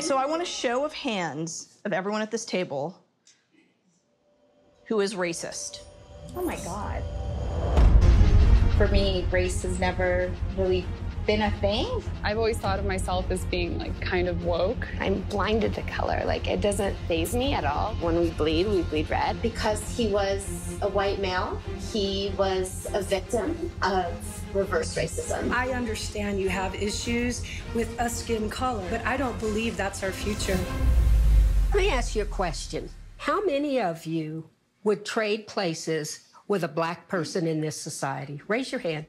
Okay. So I want a show of hands of everyone at this table who is racist. Oh my God. For me, race has never really been a thing. I've always thought of myself as being like kind of woke. I'm blinded to color. Like it doesn't faze me at all. When we bleed, we bleed red. Because he was a white male, he was a victim of reverse racism. I understand you have issues with a skin color, but I don't believe that's our future. Let me ask you a question. How many of you would trade places with a black person in this society? Raise your hand.